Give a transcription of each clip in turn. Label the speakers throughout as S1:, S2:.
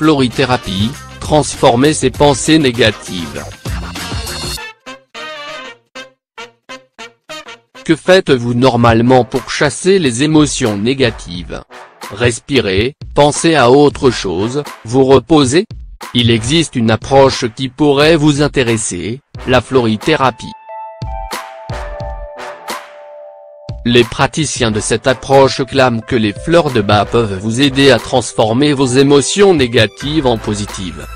S1: florithérapie, transformer ses pensées négatives. Que faites-vous normalement pour chasser les émotions négatives? Respirez, pensez à autre chose, vous reposez? Il existe une approche qui pourrait vous intéresser, la florithérapie. Les praticiens de cette approche clament que les fleurs de bas peuvent vous aider à transformer vos émotions négatives en positives.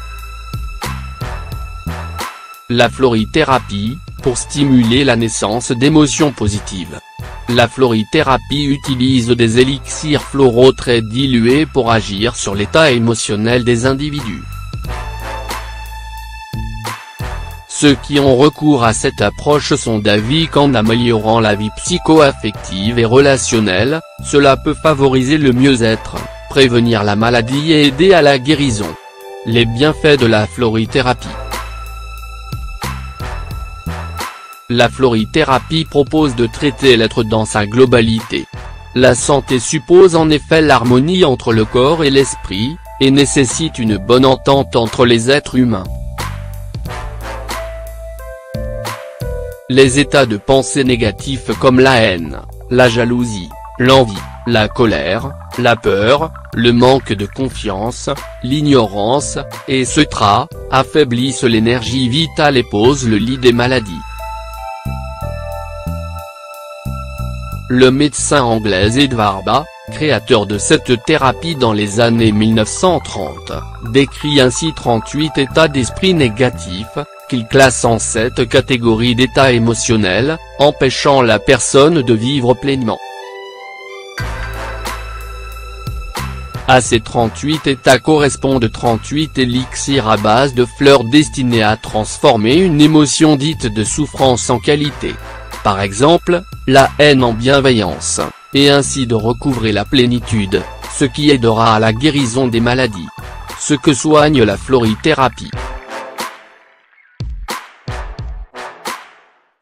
S1: La florithérapie, pour stimuler la naissance d'émotions positives. La florithérapie utilise des élixirs floraux très dilués pour agir sur l'état émotionnel des individus. Ceux qui ont recours à cette approche sont d'avis qu'en améliorant la vie psycho-affective et relationnelle, cela peut favoriser le mieux-être, prévenir la maladie et aider à la guérison. Les bienfaits de la florithérapie La florithérapie propose de traiter l'être dans sa globalité. La santé suppose en effet l'harmonie entre le corps et l'esprit, et nécessite une bonne entente entre les êtres humains. Les états de pensée négatifs comme la haine, la jalousie, l'envie, la colère, la peur, le manque de confiance, l'ignorance, etc., affaiblissent l'énergie vitale et posent le lit des maladies. Le médecin anglais Edward Bach, créateur de cette thérapie dans les années 1930, décrit ainsi 38 états d'esprit négatifs, qu'il classe en sept catégories d'états émotionnels, empêchant la personne de vivre pleinement. À ces 38 états correspondent 38 élixirs à base de fleurs destinés à transformer une émotion dite de souffrance en qualité par exemple, la haine en bienveillance, et ainsi de recouvrer la plénitude, ce qui aidera à la guérison des maladies. Ce que soigne la florithérapie.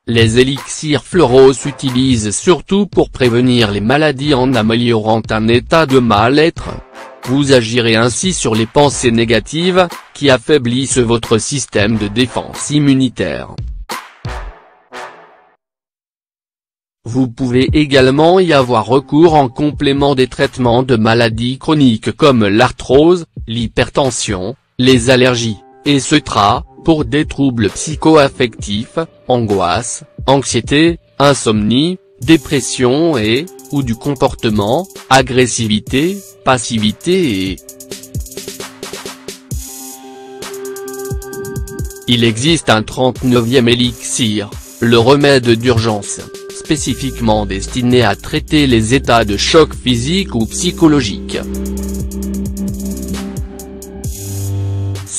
S1: Les élixirs floraux s'utilisent surtout pour prévenir les maladies en améliorant un état de mal-être. Vous agirez ainsi sur les pensées négatives, qui affaiblissent votre système de défense immunitaire. Vous pouvez également y avoir recours en complément des traitements de maladies chroniques comme l'arthrose, l'hypertension, les allergies, etc., pour des troubles psycho-affectifs, angoisse, anxiété, insomnie, dépression et, ou du comportement, agressivité, passivité et Il existe un 39e élixir, le remède d'urgence spécifiquement destiné à traiter les états de choc physique ou psychologique.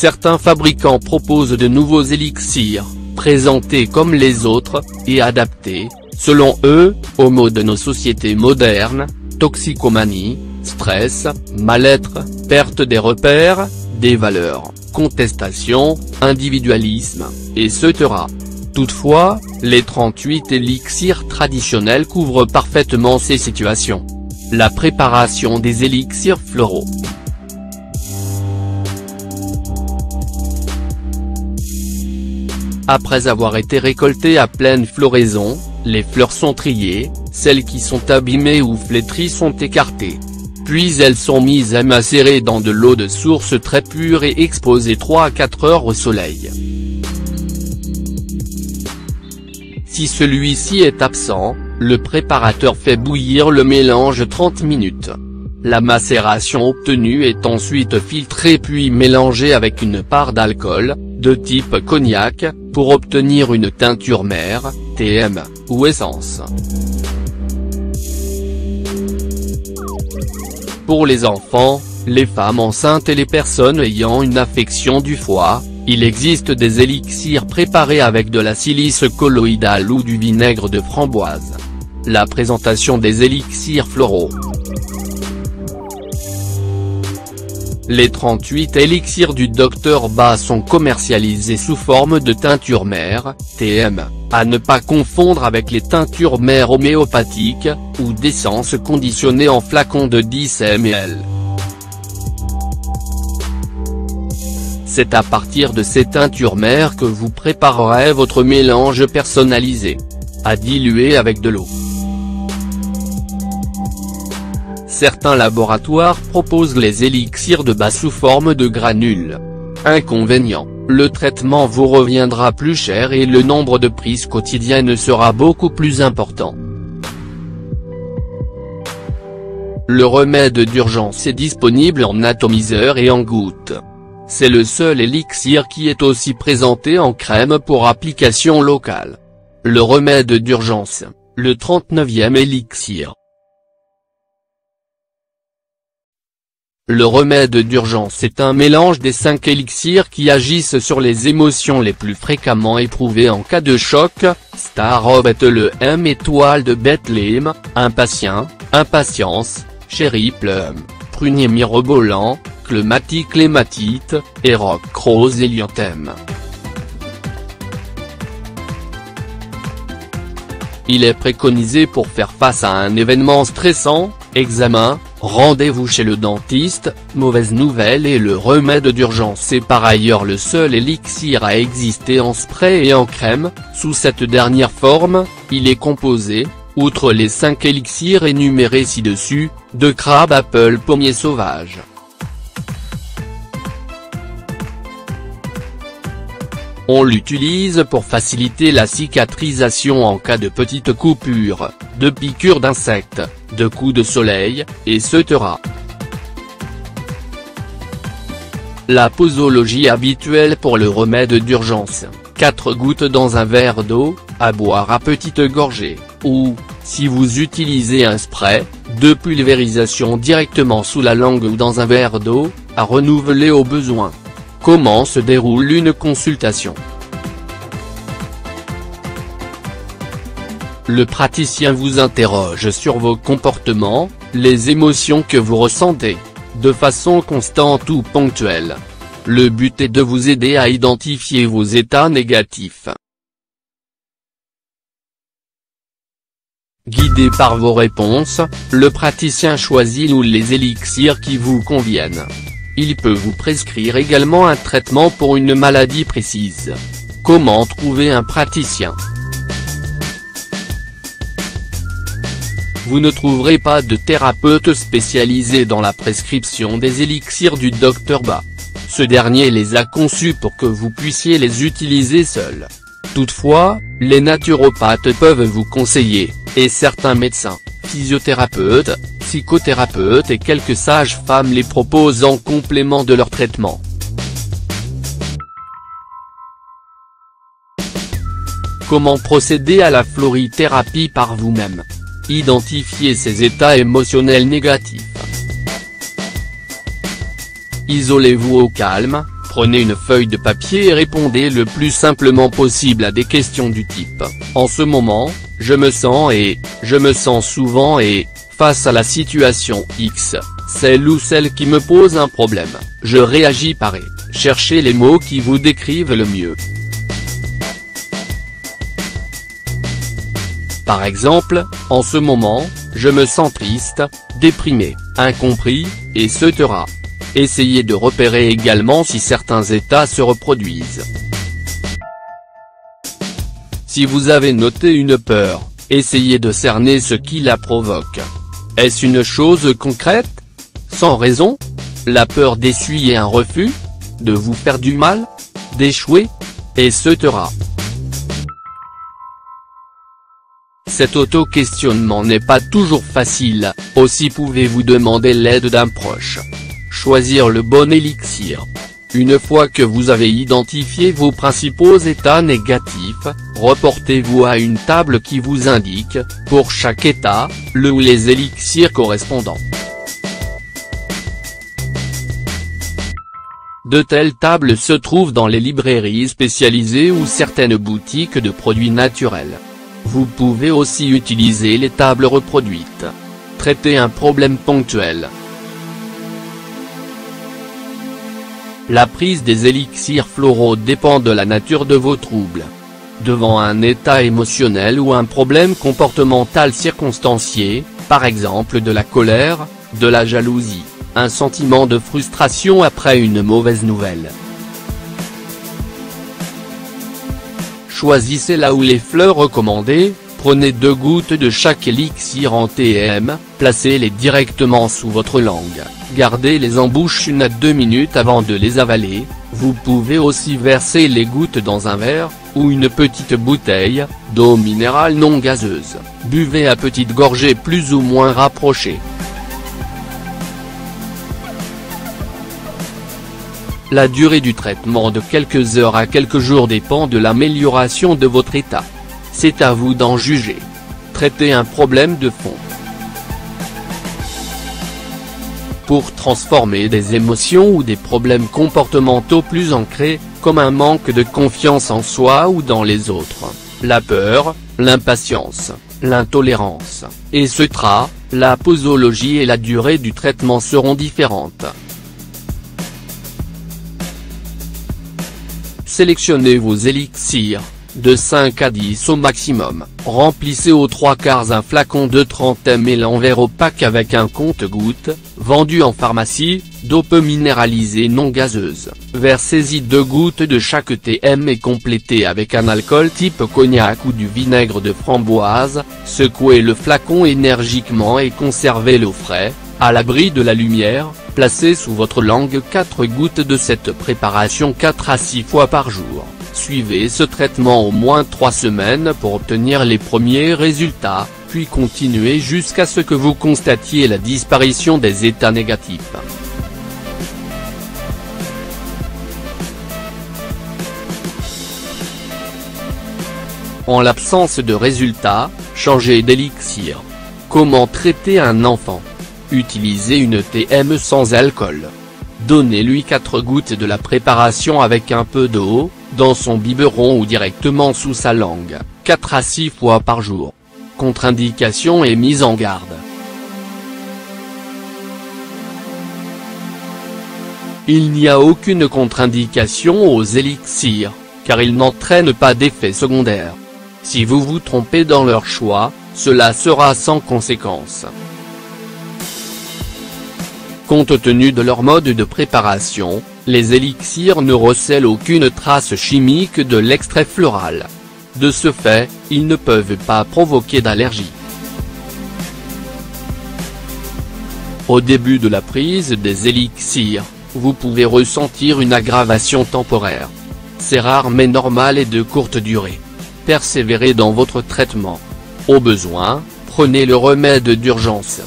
S1: Certains fabricants proposent de nouveaux élixirs, présentés comme les autres, et adaptés, selon eux, aux maux de nos sociétés modernes, toxicomanie, stress, mal-être, perte des repères, des valeurs, contestation, individualisme, etc. Toutefois, les 38 élixirs traditionnels couvrent parfaitement ces situations. La préparation des élixirs floraux. Après avoir été récoltées à pleine floraison, les fleurs sont triées, celles qui sont abîmées ou flétries sont écartées. Puis elles sont mises à macérer dans de l'eau de source très pure et exposées 3 à 4 heures au soleil. Si celui-ci est absent, le préparateur fait bouillir le mélange 30 minutes. La macération obtenue est ensuite filtrée puis mélangée avec une part d'alcool, de type cognac, pour obtenir une teinture mère, TM, ou essence. Pour les enfants, les femmes enceintes et les personnes ayant une affection du foie, il existe des élixirs préparés avec de la silice colloïdale ou du vinaigre de framboise. La présentation des élixirs floraux. Les 38 élixirs du Dr Bas sont commercialisés sous forme de teinture mère, TM, à ne pas confondre avec les teintures mères homéopathiques, ou d'essence conditionnée en flacon de 10 ml. C'est à partir de cette teinture mère que vous préparerez votre mélange personnalisé. À diluer avec de l'eau. Certains laboratoires proposent les élixirs de bas sous forme de granules. Inconvénient, le traitement vous reviendra plus cher et le nombre de prises quotidiennes sera beaucoup plus important. Le remède d'urgence est disponible en atomiseur et en gouttes. C'est le seul élixir qui est aussi présenté en crème pour application locale. Le remède d'urgence, le 39e élixir. Le remède d'urgence est un mélange des cinq élixirs qui agissent sur les émotions les plus fréquemment éprouvées en cas de choc, Star Robert le M étoile de Bethléem, impatient, impatience, Chéri Plum, Prunier mirobolant, Clematique clématite, et Rock rose. Il est préconisé pour faire face à un événement stressant, examen, rendez-vous chez le dentiste, mauvaise nouvelle et le remède d'urgence est par ailleurs le seul élixir à exister en spray et en crème, sous cette dernière forme, il est composé, outre les 5 élixirs énumérés ci-dessus, de crabe apple pommier sauvage. On l'utilise pour faciliter la cicatrisation en cas de petites coupures, de piqûres d'insectes, de coups de soleil, etc. La posologie habituelle pour le remède d'urgence, 4 gouttes dans un verre d'eau, à boire à petite gorgée, ou, si vous utilisez un spray, de pulvérisation directement sous la langue ou dans un verre d'eau, à renouveler au besoin. Comment se déroule une consultation? Le praticien vous interroge sur vos comportements, les émotions que vous ressentez, de façon constante ou ponctuelle. Le but est de vous aider à identifier vos états négatifs. Guidé par vos réponses, le praticien choisit ou les élixirs qui vous conviennent. Il peut vous prescrire également un traitement pour une maladie précise. Comment trouver un praticien? Vous ne trouverez pas de thérapeute spécialisé dans la prescription des élixirs du Dr Ba. Ce dernier les a conçus pour que vous puissiez les utiliser seuls. Toutefois, les naturopathes peuvent vous conseiller, et certains médecins, physiothérapeutes, psychothérapeutes et quelques sages-femmes les proposent en complément de leur traitement. Comment procéder à la florithérapie par vous-même? Identifiez ces états émotionnels négatifs. Isolez-vous au calme, prenez une feuille de papier et répondez le plus simplement possible à des questions du type « En ce moment, je me sens et, je me sens souvent et, face à la situation X, celle ou celle qui me pose un problème, je réagis par et, cherchez les mots qui vous décrivent le mieux. Par exemple, en ce moment, je me sens triste, déprimé, incompris, etc. Essayez de repérer également si certains états se reproduisent. Si vous avez noté une peur, essayez de cerner ce qui la provoque. Est-ce une chose concrète? Sans raison? La peur d'essuyer un refus De vous faire du mal D'échouer Etc. Cet auto-questionnement n'est pas toujours facile, aussi pouvez-vous demander l'aide d'un proche. Choisir le bon élixir. Une fois que vous avez identifié vos principaux états négatifs, reportez-vous à une table qui vous indique, pour chaque état, le ou les élixirs correspondants. De telles tables se trouvent dans les librairies spécialisées ou certaines boutiques de produits naturels. Vous pouvez aussi utiliser les tables reproduites. Traiter un problème ponctuel. La prise des élixirs floraux dépend de la nature de vos troubles. Devant un état émotionnel ou un problème comportemental circonstancié, par exemple de la colère, de la jalousie, un sentiment de frustration après une mauvaise nouvelle. Choisissez là où les fleurs recommandées, prenez deux gouttes de chaque élixir en TM, placez-les directement sous votre langue gardez-les en bouche une à deux minutes avant de les avaler, vous pouvez aussi verser les gouttes dans un verre, ou une petite bouteille, d'eau minérale non gazeuse, buvez à petites gorgées plus ou moins rapprochées. La durée du traitement de quelques heures à quelques jours dépend de l'amélioration de votre état. C'est à vous d'en juger. Traitez un problème de fond. Pour transformer des émotions ou des problèmes comportementaux plus ancrés, comme un manque de confiance en soi ou dans les autres, la peur, l'impatience, l'intolérance, etc., la posologie et la durée du traitement seront différentes. Sélectionnez vos élixirs, de 5 à 10 au maximum, remplissez aux trois quarts un flacon de 30 ml en verre opaque avec un compte-gouttes, vendu en pharmacie, d'eau peu minéralisée non gazeuse, versez-y deux gouttes de chaque TM et complétez avec un alcool type cognac ou du vinaigre de framboise, secouez le flacon énergiquement et conservez-le frais, à l'abri de la lumière, placez sous votre langue 4 gouttes de cette préparation 4 à 6 fois par jour. Suivez ce traitement au moins 3 semaines pour obtenir les premiers résultats, puis continuez jusqu'à ce que vous constatiez la disparition des états négatifs. En l'absence de résultats, changez d'élixir. Comment traiter un enfant? Utilisez une TM sans alcool. Donnez-lui 4 gouttes de la préparation avec un peu d'eau, dans son biberon ou directement sous sa langue, 4 à 6 fois par jour. Contre-indication et mise en garde. Il n'y a aucune contre-indication aux élixirs, car ils n'entraînent pas d'effets secondaires. Si vous vous trompez dans leur choix, cela sera sans conséquence. Compte tenu de leur mode de préparation, les élixirs ne recèlent aucune trace chimique de l'extrait floral. De ce fait, ils ne peuvent pas provoquer d'allergie. Au début de la prise des élixirs, vous pouvez ressentir une aggravation temporaire. C'est rare mais normal et de courte durée. Persévérez dans votre traitement. Au besoin, prenez le remède d'urgence.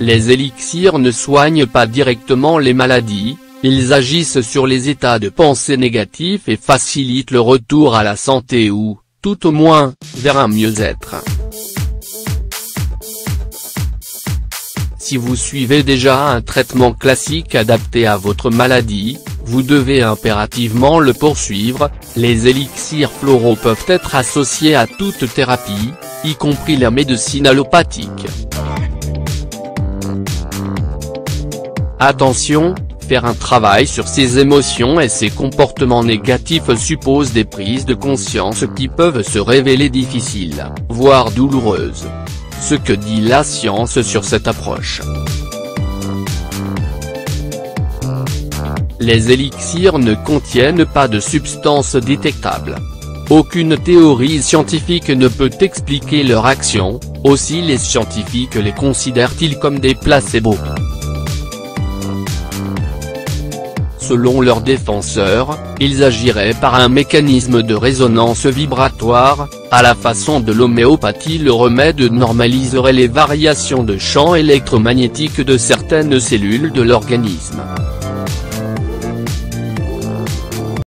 S1: Les élixirs ne soignent pas directement les maladies, ils agissent sur les états de pensée négatifs et facilitent le retour à la santé ou, tout au moins, vers un mieux-être. Si vous suivez déjà un traitement classique adapté à votre maladie, vous devez impérativement le poursuivre, les élixirs floraux peuvent être associés à toute thérapie, y compris la médecine allopathique. Attention, faire un travail sur ses émotions et ses comportements négatifs suppose des prises de conscience qui peuvent se révéler difficiles, voire douloureuses. Ce que dit la science sur cette approche. Les élixirs ne contiennent pas de substances détectables. Aucune théorie scientifique ne peut expliquer leur action, aussi les scientifiques les considèrent-ils comme des placebos. Selon leurs défenseurs, ils agiraient par un mécanisme de résonance vibratoire, à la façon de l'homéopathie le remède normaliserait les variations de champ électromagnétique de certaines cellules de l'organisme.